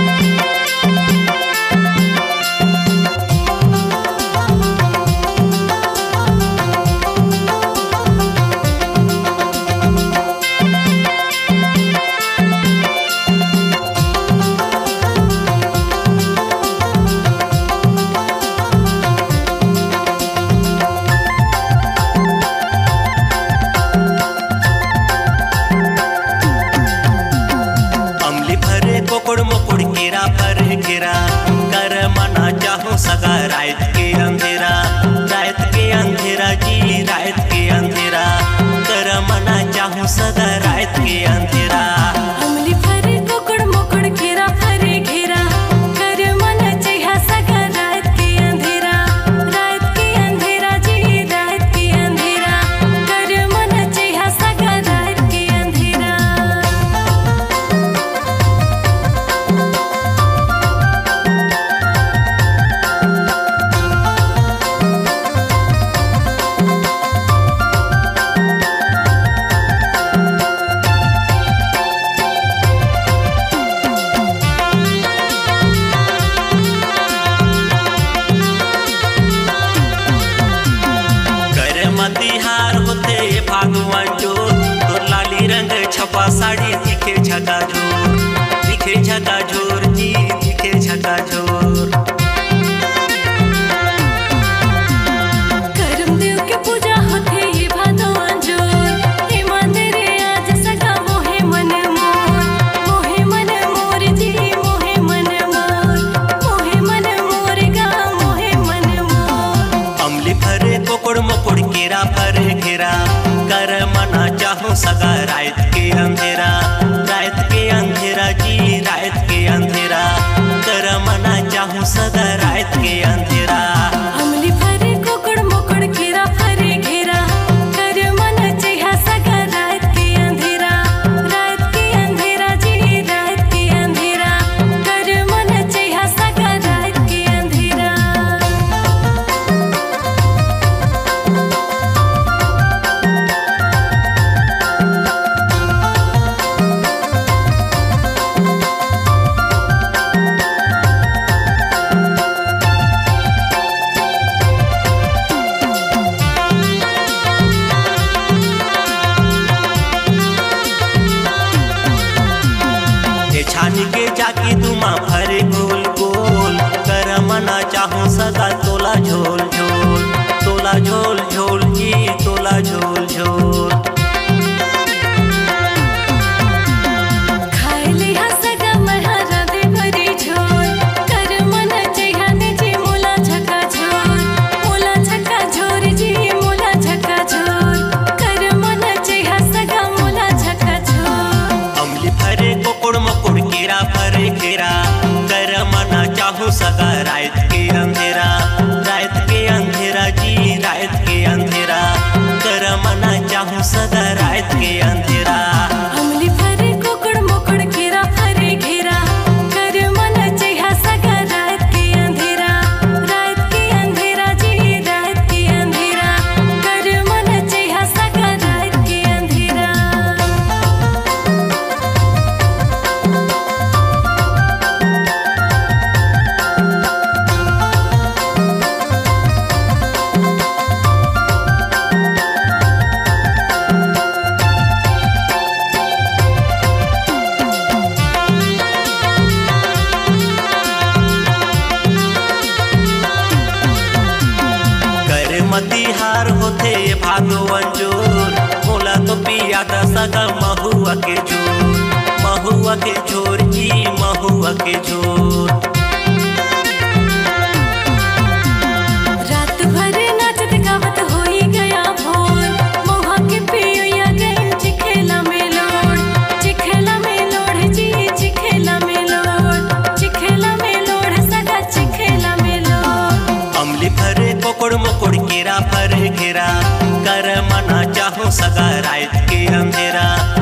Música सगा रात के अंधेरा, रात के अंधेरा जी, रात के अंधेरा। कर मना चाहूँ सदा घेरा पर घेरा कर मना चाहो सगा रात के अंधेरा। так तिहार होते भगवान अंजोर मोला तो पिया दशा महुआ के ज़ोर। महुआ के ज़ोर जी महुआ के ज़ोर। पर घेरा कर मना चाहो सगा रात के अंधेरा।